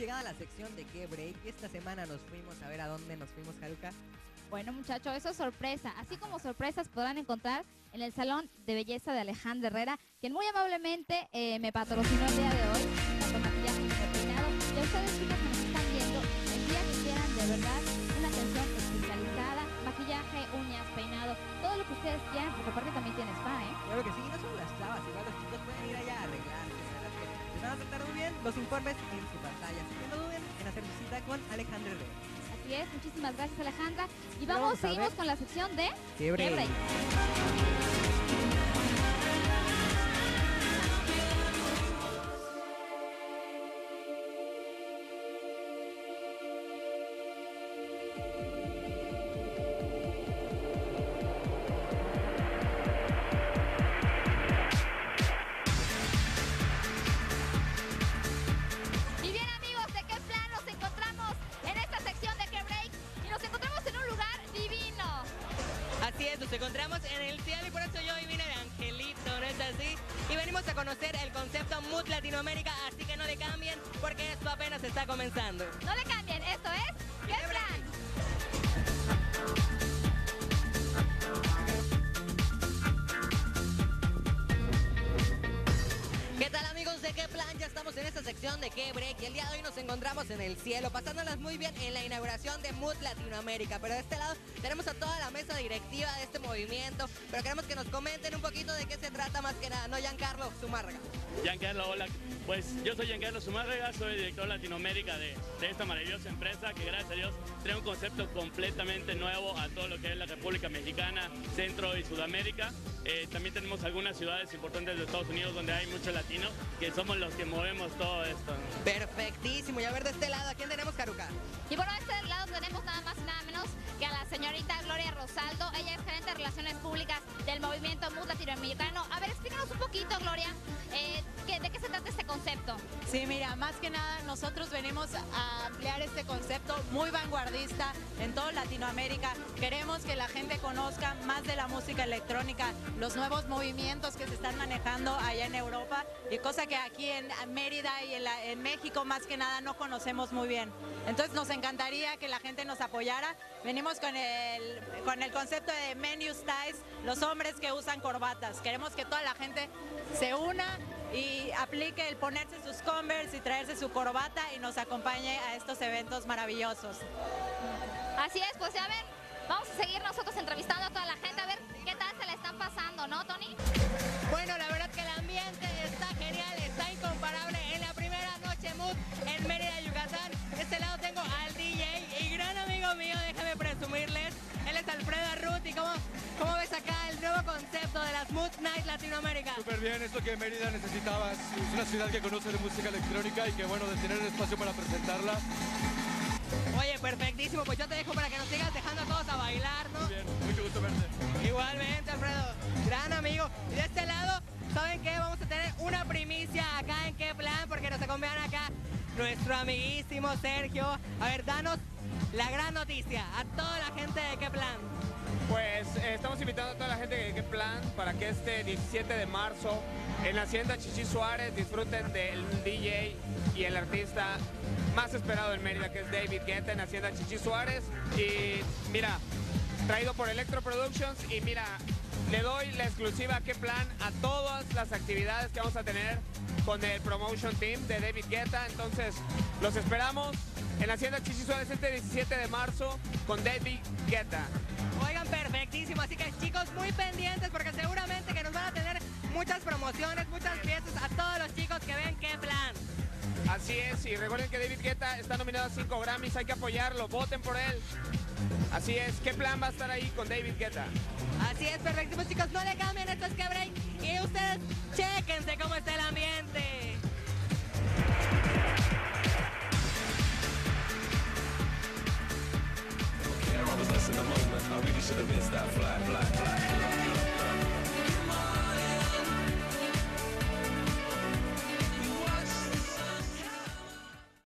llegado a la sección de qué break. Esta semana nos fuimos a ver a dónde nos fuimos, Haruka. Bueno, muchachos, eso es sorpresa. Así como sorpresas podrán encontrar en el Salón de Belleza de Alejandra Herrera, quien muy amablemente eh, me patrocinó el día de hoy, tanto maquillaje como peinado. Y a ustedes, chicos, que nos están viendo, el día que quieran, de verdad, una atención especializada, maquillaje, uñas, peinado, todo lo que ustedes quieran, porque aparte también tiene spa, ¿eh? Claro que sí, no solo las chavas, igual los chicos pueden ir allá a arreglarse. Van a tratar muy bien los informes en su pantalla. Así que no duden en hacer su cita con Alejandra Herrera. Así es, muchísimas gracias Alejandra. Y vamos, seguimos con la sección de Qué nos encontramos en el cielo y por eso yo hoy vine de Angelito, ¿no es así? Y venimos a conocer el concepto Mood Latinoamérica, así que no le cambien porque esto apenas está comenzando. No le cambien, esto es qué plan. ¿Qué tal amigos de qué plan? Ya estamos en esta sección de qué break y el día de hoy nos encontramos en el cielo, pasándolas muy bien en la inauguración de Mood Latinoamérica. Pero de este lado tenemos a toda la mesa directiva de este movimiento, pero queremos que nos comenten un poquito de qué se trata más que nada, ¿no, Giancarlo Zumárraga? Giancarlo, hola. Pues yo soy Giancarlo Zumárraga, soy director Latinoamérica de, de esta maravillosa empresa que gracias a Dios trae un concepto completamente nuevo a todo lo que es la República Mexicana, Centro y Sudamérica. Eh, también tenemos algunas ciudades importantes de Estados Unidos donde hay mucho latino, que somos los que movemos todo esto. ¿no? Perfectísimo, y a ver de este lado, ¿a quién tenemos, Caruca? Y por este lado tenemos nada más y nada menos que a la señorita Gloria Rosaldo. Ella es gerente de Relaciones Públicas del Movimiento Mood Latinoamericano. Sí, mira, más que nada nosotros venimos a ampliar este concepto muy vanguardista en toda Latinoamérica. Queremos que la gente conozca más de la música electrónica, los nuevos movimientos que se están manejando allá en Europa y cosa que aquí en Mérida y en, en México más que nada no conocemos muy bien. Entonces nos encantaría que la gente nos apoyara. Venimos con el, con el concepto de Men Use Ties, los hombres que usan corbatas. Queremos que toda la gente se una y aplique el ponerse sus Converse y traerse su corbata y nos acompañe a estos eventos maravillosos. Así es, pues ya ven, vamos a seguir nosotros entrevistando a toda la gente, a ver qué tal se le están pasando, ¿no, Tony? Bueno, la verdad que el ambiente está genial, está Night Latinoamérica. Súper bien, es lo que Mérida necesitaba. Es una ciudad que conoce de música electrónica y que bueno, de tener el espacio para presentarla. Oye, perfectísimo, pues yo te dejo para que nos sigas dejando a todos a bailar, ¿no? Bien, mucho gusto verte. Igualmente, Alfredo. Gran amigo. Y de este lado, ¿saben qué? Vamos a tener una primicia acá en qué plan, porque nos acompañan acá nuestro amiguísimo Sergio. A ver, danos la gran noticia a toda la gente de qué plan. Pues eh, estamos invitando a toda la gente qué plan para que este 17 de marzo en la Hacienda Chichi Suárez disfruten del DJ y el artista más esperado en Mérida, que es David Guetta en Hacienda Chichi Suárez. Y mira, traído por Electro Productions y mira, le doy la exclusiva qué plan a todas las actividades que vamos a tener con el promotion team de David Guetta. Entonces, los esperamos en la Hacienda Chichi Suárez este 17 de marzo con David Guetta. Oigan, perfectísimo. Así que chicos, muy pendientes porque seguramente que nos van a tener muchas promociones, muchas fiestas a todos los chicos que ven qué plan. Así es, y recuerden que David Guetta está nominado a 5 Grammys, hay que apoyarlo, voten por él. Así es, ¿qué plan va a estar ahí con David Guetta? Así es, perfectísimo chicos, no le cambien, esto es que break y ustedes chequense cómo está el ambiente. I really should have. Fly, fly, fly.